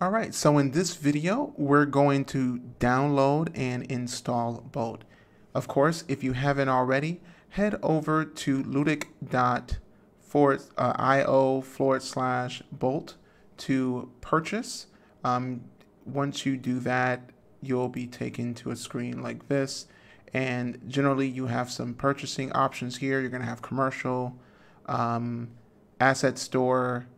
All right, so in this video, we're going to download and install Bolt. Of course, if you haven't already, head over to ludiq.io uh, forward slash Bolt to purchase. Um, once you do that, you'll be taken to a screen like this. And generally, you have some purchasing options here. You're going to have commercial, um, asset store,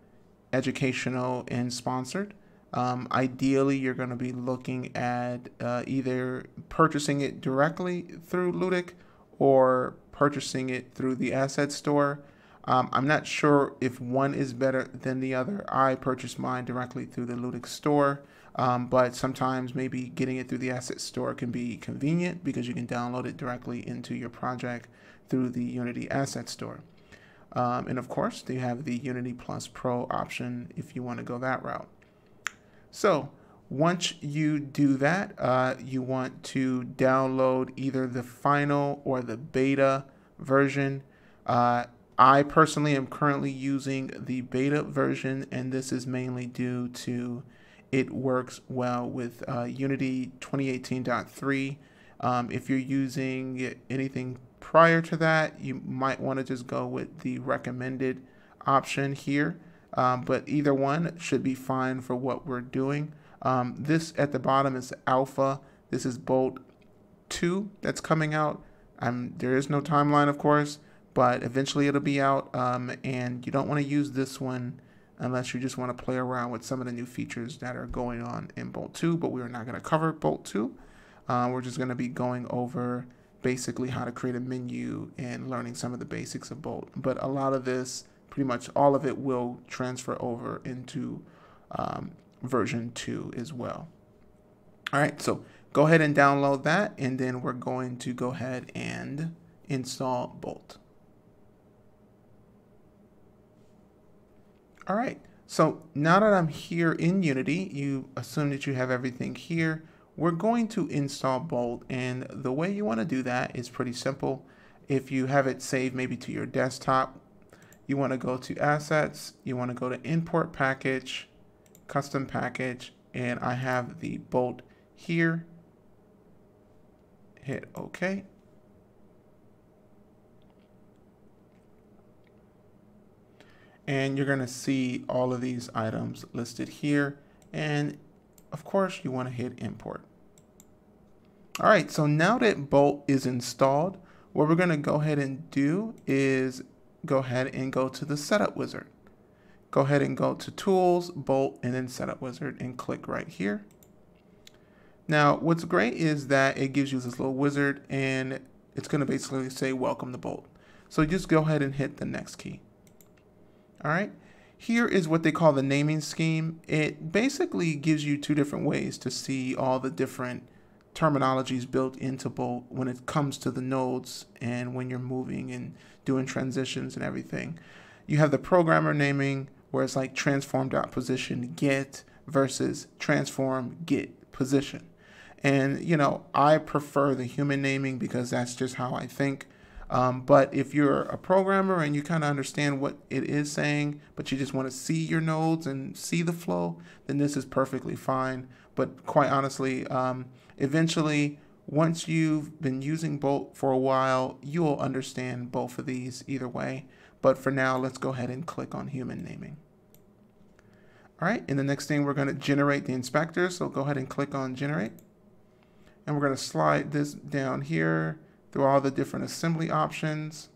educational, and sponsored. Um, ideally, you're going to be looking at uh, either purchasing it directly through Ludiq or purchasing it through the asset store. Um, I'm not sure if one is better than the other. I purchased mine directly through the Ludiq store, um, but sometimes maybe getting it through the asset store can be convenient because you can download it directly into your project through the Unity Asset Store. Um, and of course, they have the Unity Plus Pro option if you want to go that route. So once you do that, uh, you want to download either the final or the beta version. Uh, I personally am currently using the beta version, and this is mainly due to it works well with uh, Unity 2018.3. Um, if you're using anything prior to that, you might want to just go with the recommended option here um, but either one should be fine for what we're doing. Um, this at the bottom is alpha. This is Bolt 2 that's coming out. Um, there is no timeline, of course, but eventually it'll be out. Um, and you don't want to use this one unless you just want to play around with some of the new features that are going on in Bolt 2. But we are not going to cover Bolt 2. Uh, we're just going to be going over basically how to create a menu and learning some of the basics of Bolt. But a lot of this pretty much all of it will transfer over into um, version 2 as well. All right, so go ahead and download that, and then we're going to go ahead and install Bolt. All right, so now that I'm here in Unity, you assume that you have everything here. We're going to install Bolt, and the way you want to do that is pretty simple. If you have it saved maybe to your desktop, you want to go to assets, you want to go to import package, custom package, and I have the bolt here. Hit OK. And you're going to see all of these items listed here. And of course, you want to hit import. All right, so now that Bolt is installed, what we're going to go ahead and do is go ahead and go to the setup wizard. Go ahead and go to tools, bolt, and then setup wizard and click right here. Now, what's great is that it gives you this little wizard and it's going to basically say welcome to Bolt. So just go ahead and hit the next key. All right. Here is what they call the naming scheme. It basically gives you two different ways to see all the different terminologies built into Bolt when it comes to the nodes and when you're moving and doing transitions and everything. You have the programmer naming where it's like transform.position get versus transform get position. And, you know, I prefer the human naming because that's just how I think. Um, but if you're a programmer and you kind of understand what it is saying, but you just want to see your nodes and see the flow, then this is perfectly fine. But quite honestly, um, eventually, once you've been using Bolt for a while, you'll understand both of these either way. But for now, let's go ahead and click on human naming. All right, and the next thing we're going to generate the inspector. So go ahead and click on generate. And we're going to slide this down here through all the different assembly options.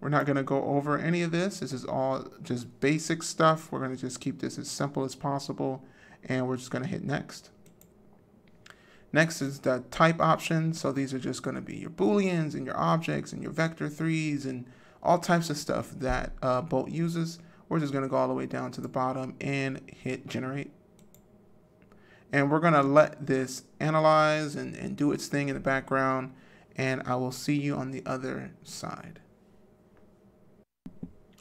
We're not going to go over any of this. This is all just basic stuff. We're going to just keep this as simple as possible. And we're just going to hit next. Next is the type option. So these are just going to be your booleans and your objects and your vector threes and all types of stuff that uh, Bolt uses. We're just going to go all the way down to the bottom and hit generate. And we're going to let this analyze and, and do its thing in the background. And I will see you on the other side.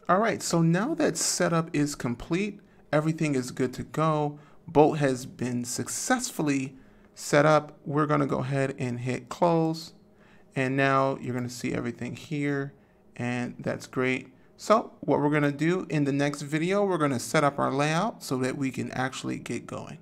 All right, so now that setup is complete, everything is good to go. Bolt has been successfully set up. We're to go ahead and hit close. And now you're to see everything here. And that's great. So what we're to do in the next video, we're to set up our layout so that we can actually get going.